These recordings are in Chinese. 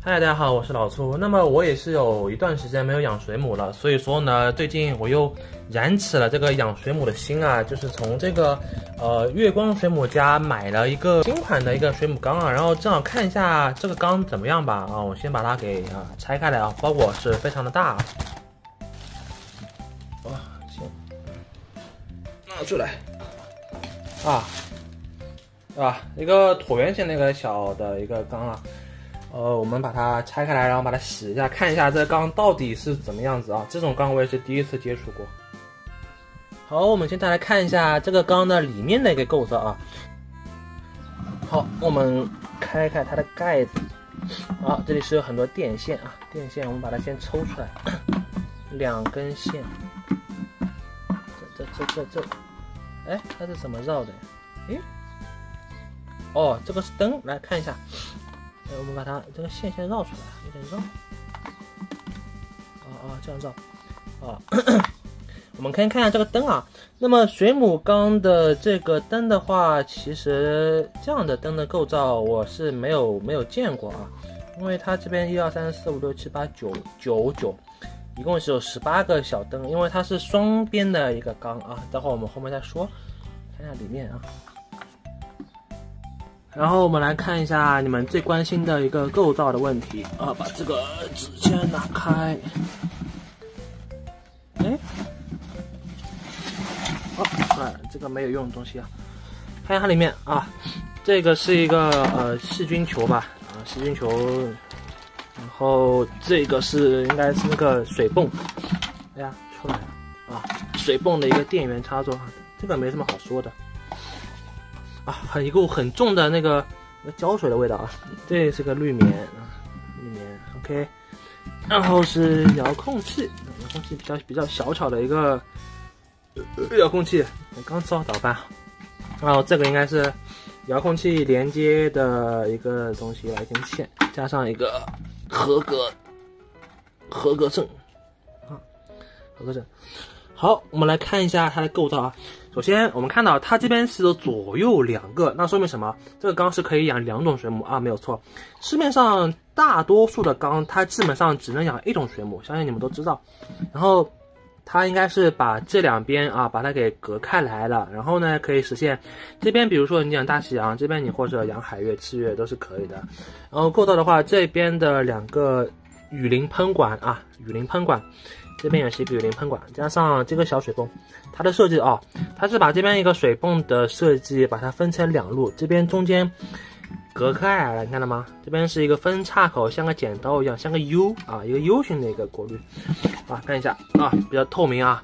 嗨，大家好，我是老粗。那么我也是有一段时间没有养水母了，所以说呢，最近我又燃起了这个养水母的心啊，就是从这个呃月光水母家买了一个新款的一个水母缸啊，然后正好看一下这个缸怎么样吧啊，我先把它给啊拆开来啊，包裹是非常的大。哇，行，拿出来啊啊，一个椭圆形的一个小的一个缸啊。呃，我们把它拆开来，然后把它洗一下，看一下这缸到底是怎么样子啊？这种缸我也是第一次接触过。好，我们现在来看一下这个缸的里面的一个构造啊。好，我们开开它的盖子。好，这里是有很多电线啊，电线我们把它先抽出来，两根线。这这这这这，哎，它是怎么绕的？哎，哦，这个是灯，来看一下。我们把它这个线先绕出来，有点绕。啊啊，这样绕。啊，我们可以看一下这个灯啊。那么水母缸的这个灯的话，其实这样的灯的构造我是没有没有见过啊。因为它这边一二三四五六七八九九九，一共是有十八个小灯，因为它是双边的一个缸啊。待会儿我们后面再说。看一下里面啊。然后我们来看一下你们最关心的一个构造的问题。啊，把这个纸先拿开。哎，哦，啊，这个没有用的东西啊，看一下它里面啊，这个是一个呃细菌球吧，啊细菌球，然后这个是应该是那个水泵，哎呀出来了。啊，水泵的一个电源插座，这个没什么好说的。啊，很一股很重的那个胶水的味道啊！这是个滤棉啊，滤棉 OK。然后是遥控器，遥控器比较比较小巧的一个遥控器，刚吃好早饭。然后这个应该是遥控器连接的一个东西，来根线，加上一个合格合格证啊，合格证。好，我们来看一下它的构造啊。首先，我们看到它这边是有左右两个，那说明什么？这个缸是可以养两种水母啊，没有错。市面上大多数的缸，它基本上只能养一种水母，相信你们都知道。然后，它应该是把这两边啊，把它给隔开来了。然后呢，可以实现这边，比如说你养大西洋，这边你或者养海月、赤月都是可以的。然后构造的话，这边的两个雨林喷管啊，雨林喷管。这边也是一个雨林喷管，加上这个小水泵，它的设计啊，它是把这边一个水泵的设计，把它分成两路，这边中间隔开来了，你看到吗？这边是一个分叉口，像个剪刀一样，像个 U 啊，一个 U 型的一个过滤啊，看一下啊，比较透明啊，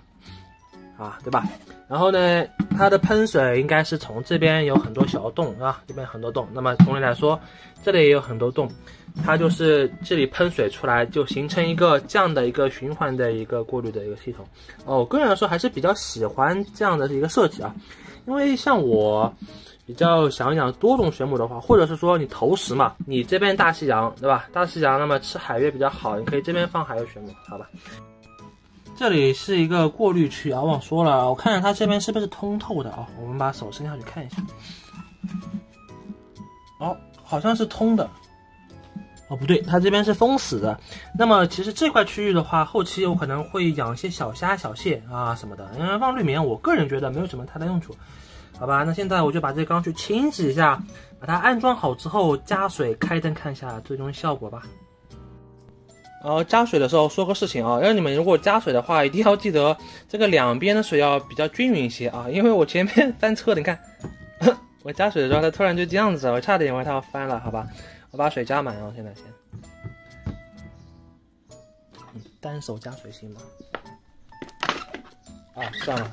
啊，对吧？然后呢，它的喷水应该是从这边有很多小洞，是吧？这边很多洞。那么总体来说，这里也有很多洞，它就是这里喷水出来，就形成一个这样的一个循环的一个过滤的一个系统。哦，我个人来说还是比较喜欢这样的一个设计啊，因为像我比较想养多种水母的话，或者是说你投食嘛，你这边大西洋，对吧？大西洋那么吃海月比较好，你可以这边放海月水母，好吧？这里是一个过滤区啊，忘说了，我看看它这边是不是通透的啊？我们把手伸下去看一下。哦，好像是通的。哦，不对，它这边是封死的。那么其实这块区域的话，后期有可能会养一些小虾、小蟹啊什么的。因为放滤棉，我个人觉得没有什么太大用处。好吧，那现在我就把这缸去清洗一下，把它安装好之后加水开灯看一下最终效果吧。然后加水的时候说个事情啊，让你们如果加水的话，一定要记得这个两边的水要比较均匀一些啊，因为我前面翻车，你看，我加水的时候它突然就这样子，我差点以为它要翻了，好吧，我把水加满啊，现在先，单手加水行吗？啊，算了，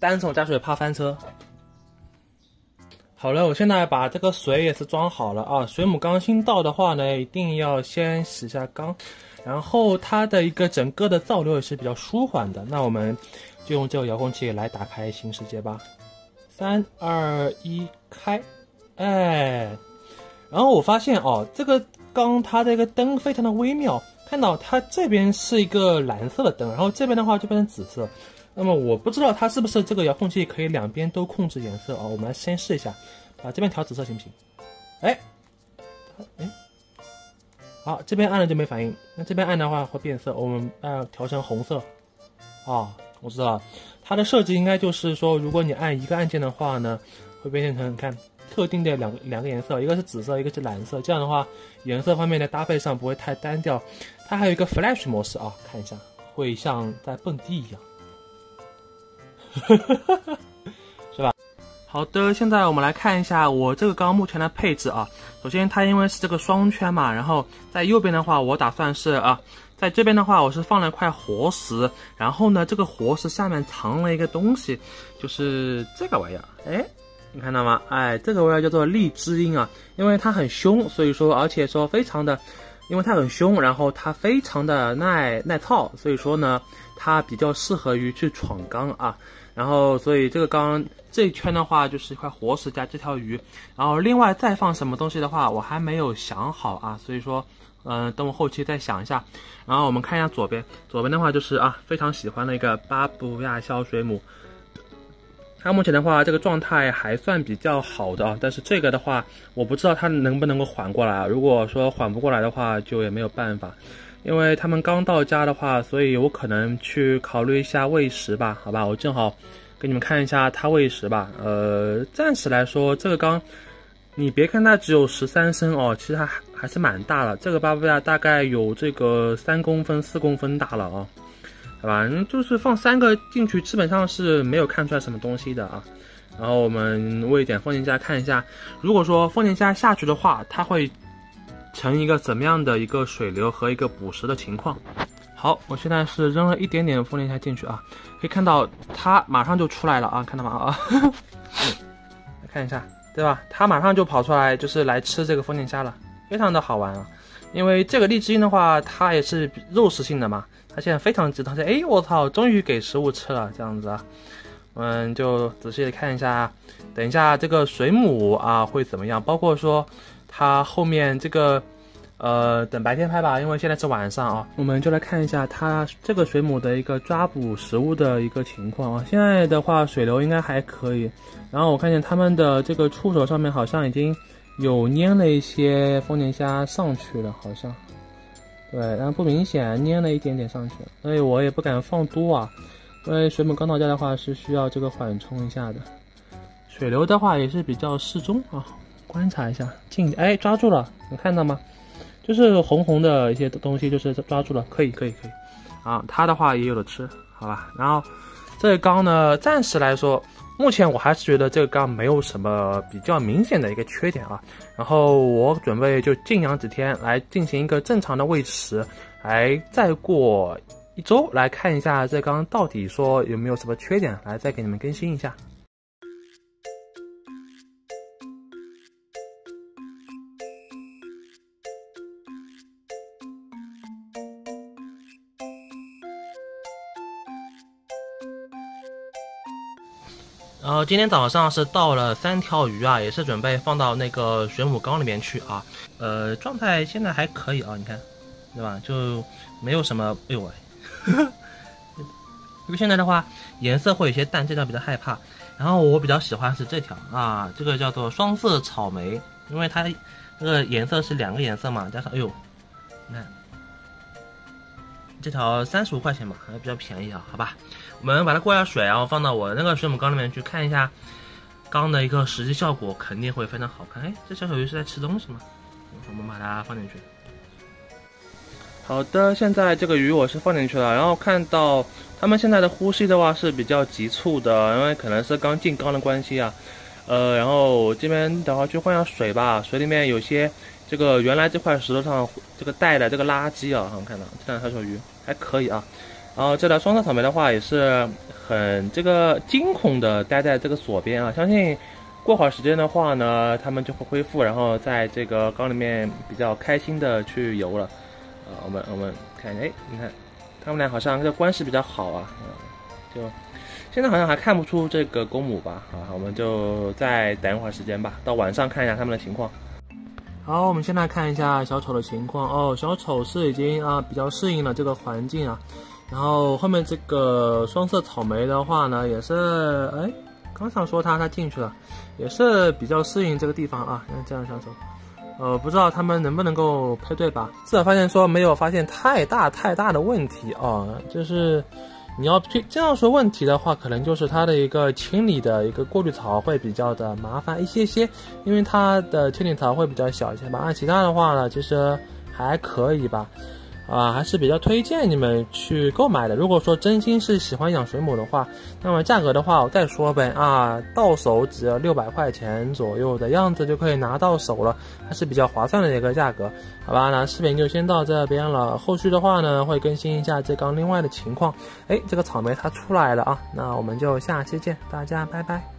单手加水怕翻车。好了，我现在把这个水也是装好了啊。水母缸新到的话呢，一定要先洗一下缸，然后它的一个整个的造流也是比较舒缓的。那我们就用这个遥控器来打开新世界吧。三二一，开！哎，然后我发现哦，这个缸它的一个灯非常的微妙，看到它这边是一个蓝色的灯，然后这边的话就变成紫色。那么我不知道它是不是这个遥控器可以两边都控制颜色啊？我们来先试一下，啊这边调紫色行不行？哎，哎，好，这边按了就没反应，那这边按的话会变色，我们按调成红色。哦，我知道了，它的设计应该就是说，如果你按一个按键的话呢，会变成你看特定的两个两个颜色，一个是紫色，一个是蓝色，这样的话颜色方面的搭配上不会太单调。它还有一个 Flash 模式啊，看一下，会像在蹦迪一样，是吧？好的，现在我们来看一下我这个缸目前的配置啊。首先，它因为是这个双圈嘛，然后在右边的话，我打算是啊，在这边的话，我是放了一块活石，然后呢，这个活石下面藏了一个东西，就是这个玩意儿，哎，你看到吗？哎，这个玩意儿叫做荔枝鹰啊，因为它很凶，所以说，而且说非常的。因为它很凶，然后它非常的耐耐操，所以说呢，它比较适合于去闯缸啊。然后，所以这个缸这一圈的话，就是一块活石加这条鱼。然后，另外再放什么东西的话，我还没有想好啊。所以说，嗯，等我后期再想一下。然后我们看一下左边，左边的话就是啊，非常喜欢的一个巴布亚肖水母。它目前的话，这个状态还算比较好的啊，但是这个的话，我不知道它能不能够缓过来啊。如果说缓不过来的话，就也没有办法，因为他们刚到家的话，所以我可能去考虑一下喂食吧，好吧？我正好给你们看一下它喂食吧。呃，暂时来说，这个缸，你别看它只有十三升哦，其实还还是蛮大的。这个巴布亚大概有这个三公分、四公分大了啊。反正就是放三个进去，基本上是没有看出来什么东西的啊。然后我们喂一点丰年虾看一下，如果说丰年虾下去的话，它会成一个怎么样的一个水流和一个捕食的情况。好，我现在是扔了一点点风铃虾进去啊，可以看到它马上就出来了啊，看到吗啊？来看一下，对吧？它马上就跑出来，就是来吃这个风铃虾了，非常的好玩啊。因为这个荔枝鹰的话，它也是肉食性的嘛。它现在非常激动，说：“哎，我操，终于给食物吃了，这样子啊，嗯，就仔细的看一下，等一下这个水母啊会怎么样？包括说它后面这个，呃，等白天拍吧，因为现在是晚上啊，我们就来看一下它这个水母的一个抓捕食物的一个情况啊。现在的话水流应该还可以，然后我看见他们的这个触手上面好像已经有粘了一些丰年虾上去了，好像。”对，然后不明显，粘了一点点上去，所以我也不敢放多啊。因为水母刚到家的话是需要这个缓冲一下的，水流的话也是比较适中啊。观察一下，近哎抓住了，能看到吗？就是红红的一些东西，就是抓住了，可以可以可以。啊，它的话也有的吃，好吧。然后这个缸呢，暂时来说。目前我还是觉得这个缸没有什么比较明显的一个缺点啊，然后我准备就静养几天来进行一个正常的喂食，来再过一周来看一下这缸到底说有没有什么缺点，来再给你们更新一下。然后今天早上是到了三条鱼啊，也是准备放到那个水母缸里面去啊。呃，状态现在还可以啊，你看，对吧？就没有什么，哎呦喂，因为现在的话颜色会有些淡，这条比较害怕。然后我比较喜欢是这条啊，这个叫做双色草莓，因为它那个颜色是两个颜色嘛，加上哎呦，你看。这条三十五块钱吧，还比较便宜啊，好吧，我们把它过下水，然后放到我那个水母缸里面去看一下缸的一个实际效果，肯定会非常好看。哎，这小丑鱼是在吃东西吗？我们把它放进去。好的，现在这个鱼我是放进去了，然后看到它们现在的呼吸的话是比较急促的，因为可能是刚进缸的关系啊。呃，然后这边的话去换下水吧，水里面有些这个原来这块石头上这个带的这个垃圾啊，我们看到这两条小鱼。还可以啊，然后这条双色草莓的话也是很这个惊恐的待在这个左边啊，相信过会儿时间的话呢，它们就会恢复，然后在这个缸里面比较开心的去游了。啊，我们我们看，哎，你看，他们俩好像这关系比较好啊，就现在好像还看不出这个公母吧，啊，我们就再等一会儿时间吧，到晚上看一下他们的情况。好，我们先来看一下小丑的情况哦。小丑是已经啊比较适应了这个环境啊，然后后面这个双色草莓的话呢，也是哎，刚想说它它进去了，也是比较适应这个地方啊。那这样小丑，呃，不知道他们能不能够配对吧？至少发现说没有发现太大太大的问题哦，就是你要这样说问题的话，可能就是它的一个清理的一个过滤槽会比较的麻烦一些些，因为它的清理槽会比较小一些吧。按其他的话呢，其实还可以吧。啊，还是比较推荐你们去购买的。如果说真心是喜欢养水母的话，那么价格的话，我再说呗啊，到手只要六百块钱左右的样子就可以拿到手了，还是比较划算的一个价格，好吧？那视频就先到这边了，后续的话呢，会更新一下这缸另外的情况。哎，这个草莓它出来了啊，那我们就下期见，大家拜拜。